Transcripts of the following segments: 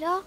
là.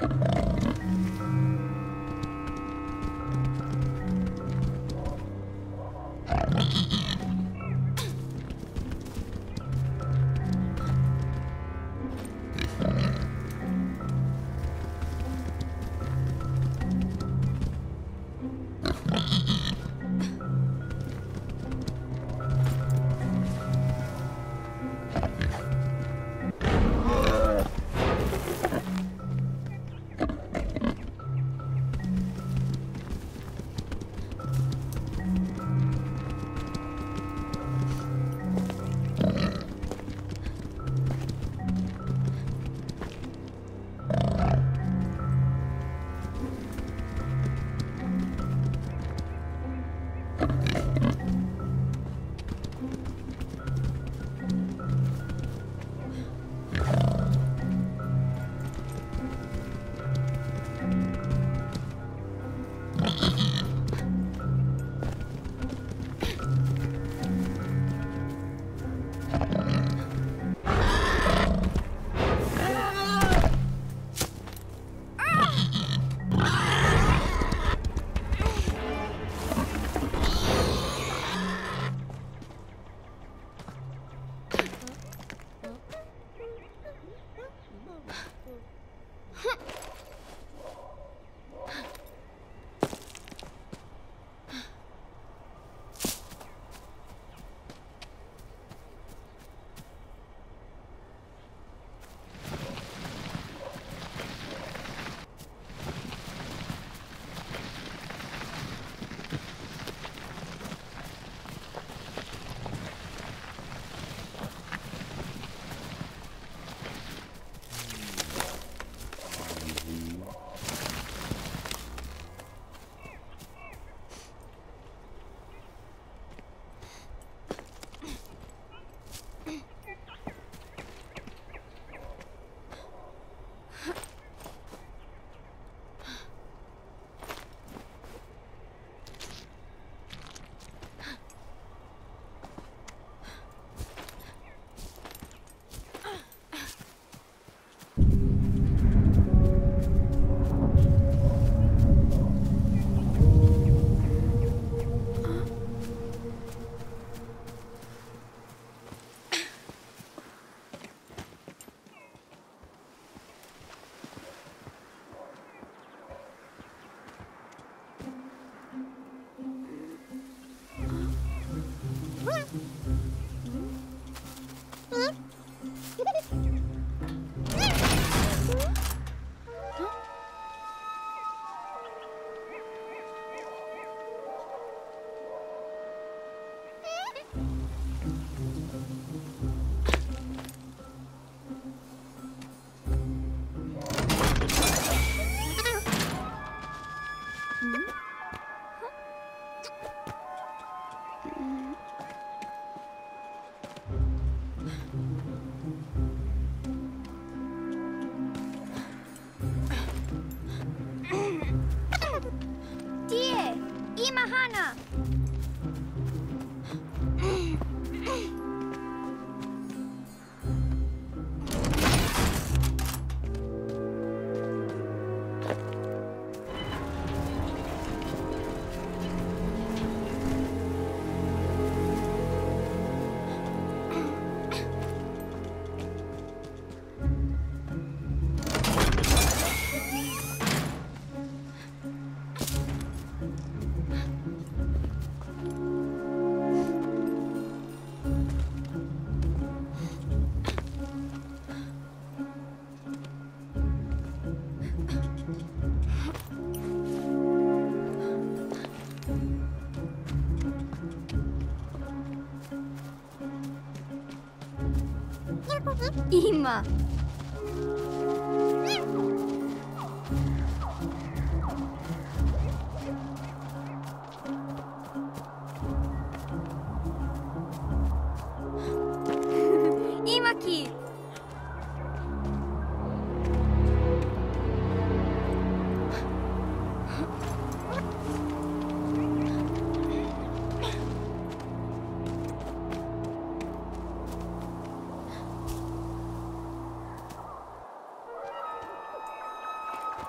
you Hana. 今。